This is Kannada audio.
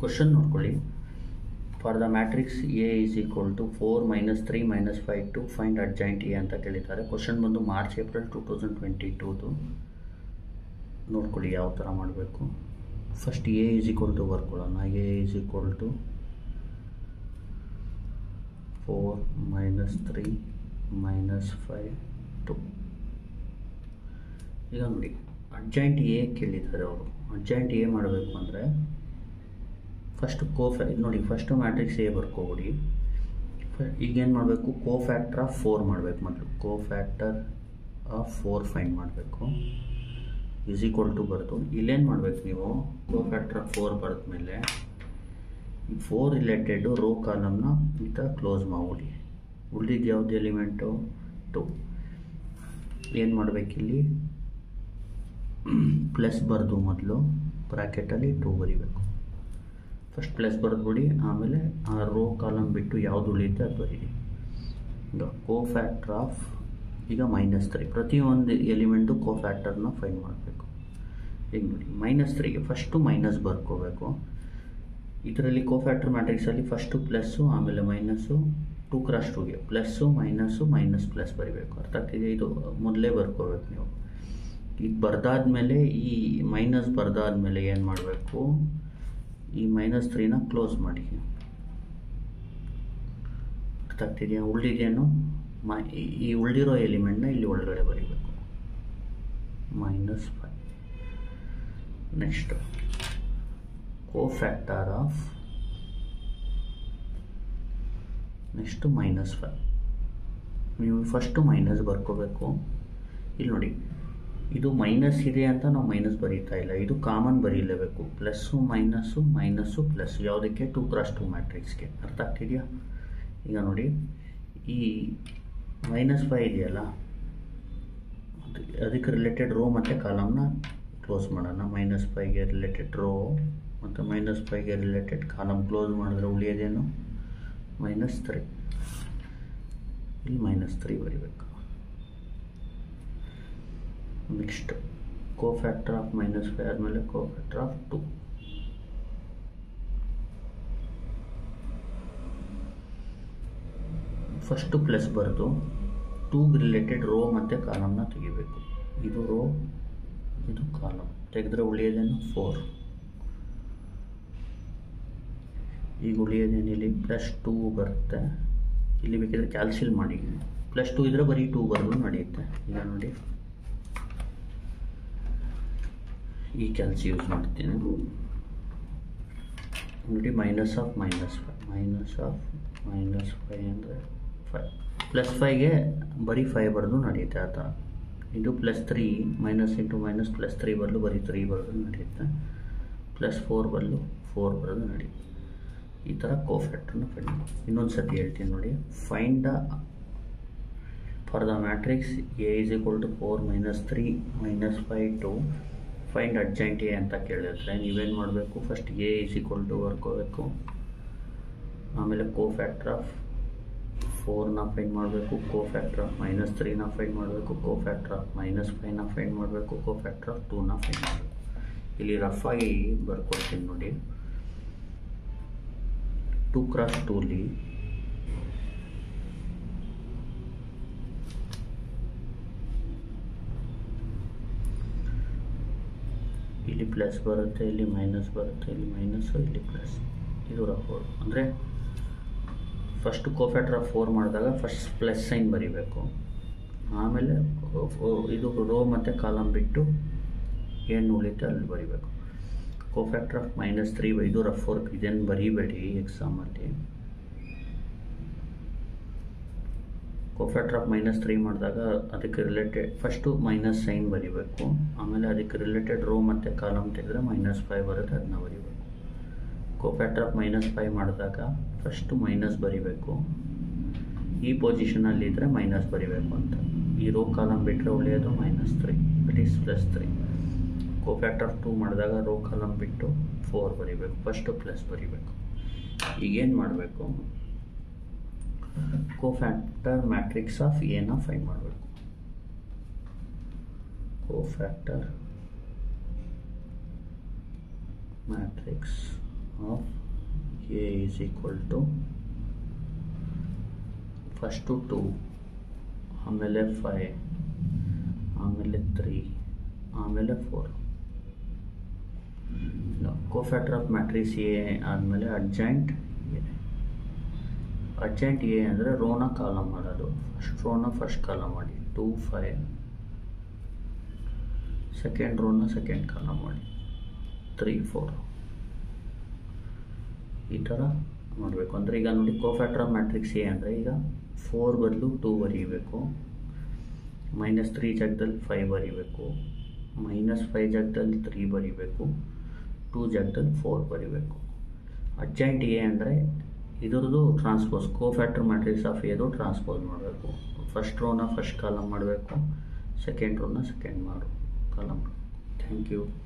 ಕ್ವಶನ್ ನೋಡ್ಕೊಳ್ಳಿ. For the matrix A is equal to four minus three minus five to find adjoint A ಅಂತ ಕೇಳಿದ್ದಾರೆ. ಕ್ವಶನ್ ಬಂದು March April two thousand twenty ಟೂದು ನೋಡ್ಕೊಳ್ಳಿ ಯಾವ ಥರ ಮಾಡಬೇಕು. First A is equal to ಬರ್ಕೊಳ್ಳೋಣ A is equal to four minus three minus five two ಈಗ ನೋಡಿ ಅಡ್ಜಾಯಿಂಟ್ ಎ ಕೇಳಿದ್ದಾರೆ ಅವರು. ಅಡ್ಜಾಯಿಂಟ್ ಎ ಮಾಡಬೇಕು ಅಂದರೆ ಫಸ್ಟ್ ಕೋಫ್ಯಾ ನೋಡಿ ಫಸ್ಟು ಮ್ಯಾಟ್ರಿಕ್ಸ್ ಏ ಬರ್ಕೊಬಿಡಿ ಈಗೇನು ಮಾಡಬೇಕು? ಕೋ ಫ್ಯಾಕ್ಟರ್ ಆಫ್ ಫೋರ್ ಮಾಡಬೇಕು ಮೊದಲು. Cofactor of four find ಮಾಡಬೇಕು. ಇಸ್ ಈಕ್ವಲ್ ಟು ಬರೆದು ಇಲ್ಲೇನು ಮಾಡಬೇಕು ನೀವು? ಕೋ ಫ್ಯಾಕ್ಟರ್ ಆಫ್ ಫೋರ್ ಬರೆದ್ಮೇಲೆ ಈ ಫೋರ್ ರಿಲೇಟೆಡು ರೋ ಕಾಲಮ್ನ ಈ ಥರ ಕ್ಲೋಸ್ ಮಾಡಿ ಉಳಿದಿದ್ದು ಯಾವುದು ಎಲಿಮೆಂಟು ಟು ಏನು ಮಾಡಬೇಕಿಲ್ಲಿ ಪ್ಲಸ್ ಬರೆದು ಮೊದಲು. ಬ್ರ್ಯಾಕೆಟಲ್ಲಿ ಟೂ ಬರಿಬೇಕು. ಫಸ್ಟ್ ಪ್ಲಸ್ ಬರೆದ್ಬಿಡಿ, ಆಮೇಲೆ ಆ ರೋ ಕಾಲಮ್ ಬಿಟ್ಟು ಯಾವುದು ಉಳಿಯುತ್ತೆ ಅದು ಬರೀರಿ ಈಗ ಕೋ ಫ್ಯಾಕ್ಟರ್ ಆಫ್ ಈಗ ಮೈನಸ್ ತ್ರೀ ಪ್ರತಿಯೊಂದು ಎಲಿಮೆಂಟು ಕೋ ಫ್ಯಾಕ್ಟರ್ನ ಫೈನ್ ಮಾಡಬೇಕು. ಈಗ ನೋಡಿ ಮೈನಸ್ ತ್ರೀಗೆ ಫಸ್ಟು ಮೈನಸ್ ಬರ್ಕೋಬೇಕು. ಇದರಲ್ಲಿ ಕೋ ಫ್ಯಾಕ್ಟರ್ ಮ್ಯಾಟ್ರಿಕ್ಸಲ್ಲಿ ಫಸ್ಟು ಪ್ಲಸ್ಸು ಆಮೇಲೆ ಮೈನಸ್ಸು ಟು ಕ್ರಾಸ್ ಟೂಗೆ ಪ್ಲಸ್ಸು ಮೈನಸ್ಸು ಮೈನಸ್ ಪ್ಲಸ್ ಬರಿಬೇಕು. ಅರ್ಥ ಆಗ್ತಿದೆ ಇದು ಮೊದಲೇ ಬರ್ಕೋಬೇಕು ನೀವು. ಈಗ ಬರೆದಾದ್ಮೇಲೆ ಈ ಮೈನಸ್ ಬರೆದಾದ್ಮೇಲೆ ಏನು ಮಾಡಬೇಕು? ಈ ಮೈನಸ್ ತ್ರೀನ ಕ್ಲೋಸ್ ಮಾಡಿ. ಅರ್ಥ ಆಗ್ತಿದೆಯಾ? ಮೈ, ಈ ಉಳಿದಿರೋ ಎಲಿಮೆಂಟ್ನ ಇಲ್ಲಿ ಒಳಗಡೆ ಬರೀಬೇಕು. Minus five next cofactor of next minus five ನೀವು ಫಸ್ಟು ಮೈನಸ್ ಬರ್ಕೋಬೇಕು. ಇಲ್ಲಿ ನೋಡಿ. ಇದು ಮೈನಸ್ ಇದೆ ಅಂತ ನಾವು ಮೈನಸ್ ಬರೀತಾ ಇಲ್ಲ. ಇದು ಕಾಮನ್ ಬರೀಲೇಬೇಕು. ಪ್ಲಸ್ಸು ಮೈನಸ್ಸು ಮೈನಸ್ಸು ಪ್ಲಸ್ ಯಾವುದಕ್ಕೆ? ಟೂ ಕ್ರಾಸ್ ಟು ಮ್ಯಾಟ್ರಿಕ್ಸ್ಗೆ. ಅರ್ಥ ಆಗ್ತಿದೆಯಾ? ಈಗ ನೋಡಿ. ಈ ಮೈನಸ್ ಫೈ ಇದೆಯಲ್ಲ? ಅದಕ್ಕೆ ರಿಲೇಟೆಡ್ ರೋ ಮತ್ತು ಕಾಲಮ್ನ ಕ್ಲೋಸ್ ಮಾಡೋಣ. ಮೈನಸ್ ಫೈಗೆ ರಿಲೇಟೆಡ್ ರೋ ಮತ್ತು ಮೈನಸ್ ಫೈಗೆ ರಿಲೇಟೆಡ್ ಕಾಲಮ್ ಕ್ಲೋಸ್ ಮಾಡಿದ್ರೆ ಉಳಿಯೋದೇನು? Minus three. ಇಲ್ಲಿ ಮೈನಸ್ ತ್ರೀ ಬರಿಬೇಕು. Next cofactor of minus five ಆದಮೇಲೆ cofactor of two first plus ಬರೆದು ಟೂಗೆ ರಿಲೇಟೆಡ್ ರೋ ಮತ್ತು ಕಾಲಮ್ನ ತೆಗಿಬೇಕು. ಇದು ರೋ ಇದು ಕಾಲಮ್ ತೆಗೆದ್ರೆ ಉಳಿಯೋದೇನು? ಫೋರ್ ಈಗ ಉಳಿಯೋದೇನು ಇಲ್ಲಿ? ಪ್ಲಸ್ ಟೂ ಬರುತ್ತೆ. ಇಲ್ಲಿ ಬೇಕಿದ್ರೆ ಕ್ಯಾಲ್ಸಿಲ್ ಮಾಡಿ. ಪ್ಲಸ್ ಟೂ ಇದ್ರೆ ಬರೀ ಟೂ ಬರೆದು ನಡೆಯುತ್ತೆ. ಈಗ ನೋಡಿ. ಈ ಕೆಲಸ ಯೂಸ್ ಮಾಡ್ತೀನಿ. ನೋಡಿ minus of minus five minus of minus five ಅಂದರೆ ಫೈ ಪ್ಲಸ್ ಫೈಗೆ ಬರೀ ಫೈವ್ ಬರೆದು ನಡೆಯುತ್ತೆ ಆ ಥರ ಇದು plus three minus into minus plus three ಬರಲು ಬರೀ ತ್ರೀ ಬರೆದು ನಡೆಯುತ್ತೆ. ಪ್ಲಸ್ ಫೋರ್ ಬರಲು ಫೋರ್ ಬರೆದು ನಡೆಯುತ್ತೆ. ಈ ಥರ ಕೋ ಫ್ಯಾಕ್ಟ್ರನ್ನ ಫೈಂಡ್ ಇನ್ನೊಂದು ಸತಿ ಹೇಳ್ತೀನಿ ನೋಡಿ. Find the for the matrix A is equal to four minus three minus five to find adjoint A ಅಂತ ಕೇಳಿದ್ರೆ ನೀವೇನು ಮಾಡಬೇಕು? First A is equal to ಬರ್ಕೋಬೇಕು ಆಮೇಲೆ ಕೋ ಫ್ಯಾಕ್ಟರ್ ಆಫ್ ಫೋರ್ನ ಫೈಂಡ್ ಮಾಡಬೇಕು. Cofactor of minus ತ್ರೀನ find ಮಾಡಬೇಕು. Cofactor of minus ಫೈವ್ನ find ಮಾಡಬೇಕು. ಕೋ ಫ್ಯಾಕ್ಟರ್ ಆಫ್ ಟೂನ ಫೈಂಡ್ ಮಾಡಬೇಕು. ಇಲ್ಲಿ ರಫ್ ಆಗಿ ಬರ್ಕೊಡ್ತೀನಿ ನೋಡಿ. ಟೂ ಕ್ರಾಸ್ ಟೂಲಿ ಇಲ್ಲಿ ಪ್ಲಸ್ ಬರುತ್ತೆ, ಇಲ್ಲಿ ಮೈನಸ್ ಬರುತ್ತೆ, ಇಲ್ಲಿ ಮೈನಸ್ಸು ಇಲ್ಲಿ ಪ್ಲಸ್ ಇದು ರಫ್ ಅಂದರೆ ಫಸ್ಟ್ ಕೋಫ್ಯಾಕ್ಟರ್ ಆಫ್ ಫೋರ್ ಮಾಡಿದಾಗ ಫಸ್ಟ್ ಪ್ಲಸ್ ಸೈನ್ ಬರೀಬೇಕು. ಆಮೇಲೆ ಇದು ರೋ ಮತ್ತು ಕಾಲಮ್ ಬಿಟ್ಟು ಏನು ಉಳಿತೆ ಅಲ್ಲಿ ಬರಿಬೇಕು. ಕೋಫ್ಯಾಕ್ಟರ್ ಆಫ್ ಮೈನಸ್ ತ್ರೀ ಇದು ರಫ್ ಫೋರ್ ಇದೇನು ಬರೀಬೇಡಿ ಎಕ್ಸಾಮಲ್ಲಿ ಕೋಫ್ಯಾಕ್ಟರ್ ಆಫ್ ಮೈನಸ್ ತ್ರೀ ಮಾಡಿದಾಗ ಅದಕ್ಕೆ ರಿಲೇಟೆಡ್ ಫಸ್ಟು ಮೈನಸ್ ಸೈನ್ ಬರಿಬೇಕು. ಆಮೇಲೆ ಅದಕ್ಕೆ ರಿಲೇಟೆಡ್ ರೋ ಮತ್ತು ಕಾಲಮ್ ತೆಗೆದ್ರೆ ಮೈನಸ್ ಫೈವ್ ಬರುತ್ತೆ ಅದನ್ನ ಬರಿಬೇಕು. ಕೋಫ್ಯಾಕ್ಟರ್ ಆಫ್ ಮೈನಸ್ ಫೈವ್ ಮಾಡಿದಾಗ ಫಸ್ಟು ಮೈನಸ್ ಬರಿಬೇಕು. ಈ ಪೊಸಿಷನಲ್ಲಿ ಇದ್ದರೆ ಮೈನಸ್ ಬರಿಬೇಕು ಅಂತ. ಈ ರೋ ಕಾಲಮ್ ಬಿಟ್ಟರೆ ಉಳಿಯೋದು minus three that is plus three cofactor of two ಮಾಡಿದಾಗ ರೋ ಕಾಲಮ್ ಬಿಟ್ಟು ಫೋರ್ ಬರಿಬೇಕು ಫಸ್ಟು ಪ್ಲಸ್ ಬರಿಬೇಕು. ಈಗೇನು ಮಾಡಬೇಕು? ಕೋಫ್ಯಾಕ್ಟರ್ ಮ್ಯಾಟ್ರಿಕ್ಸ್ ಆಫ್ ಎನ ಫೈಂಡ್ ಮಾಡಬೇಕು cofactor matrix of A is equal to first two ಆಮೇಲೆ ಫೈ ಆಮೇಲೆ ತ್ರೀ ಆಮೇಲೆ four cofactor of matrix A ಆದಮೇಲೆ ಅರ್ಜೆಂಟ್ ಎ ಅರ್ಜೆಂಟ್ ಎ ಅಂದರೆ ರೋನ ಕಾಲಮ್ ಮಾಡೋದು. ಫಸ್ಟ್ ರೋನ ಫಸ್ಟ್ ಕಾಲಮ್ ಮಾಡಿ. ಟೂ ಫೈ ಸೆಕೆಂಡ್ ರೋನ ಸೆಕೆಂಡ್ ಕಾಲಮ್ ಮಾಡಿ. ತ್ರೀ ಫೋರ್ ಈ ಥರ ಮಾಡಬೇಕು. ಅಂದರೆ ಈಗ ನೋಡಿ ಕೋಫ್ಯಾಕ್ಟರ್ ಆಫ್ ಮ್ಯಾಟ್ರಿಕ್ಸ್ ಎ ಅಂದರೆ ಈಗ ಫೋರ್ ಬದಲು ಟೂ ಬರೀಬೇಕು. ಮೈನಸ್ ತ್ರೀ ಜಾಗದಲ್ಲಿ ಫೈವ್ ಬರೀಬೇಕು. ಮೈನಸ್ ಫೈವ್ ಜಾಗದಲ್ಲಿ ತ್ರೀ ಬರೀಬೇಕು. ಟೂ ಜಾಗದಲ್ಲಿ ಫೋರ್ ಬರೀಬೇಕು. ಅರ್ಜೆಂಟ್ ಎ ಅಂದರೆ ಇದ್ರದ್ದು ಟ್ರಾನ್ಸ್ಪೋಸ್ ಕೋಫ್ಯಾಕ್ಟರ್ ಮ್ಯಾಟ್ರಿಕ್ಸ್ ಆಫ್ ಎದು ಟ್ರಾನ್ಸ್ಪೋಸ್ ಮಾಡಬೇಕು. ಫಸ್ಟ್ ರೋನ ಫಸ್ಟ್ ಕಾಲಮ್ ಮಾಡಬೇಕು. ಸೆಕೆಂಡ್ ರೋನ ಸೆಕೆಂಡ್ ಮಾಡು. Column thank you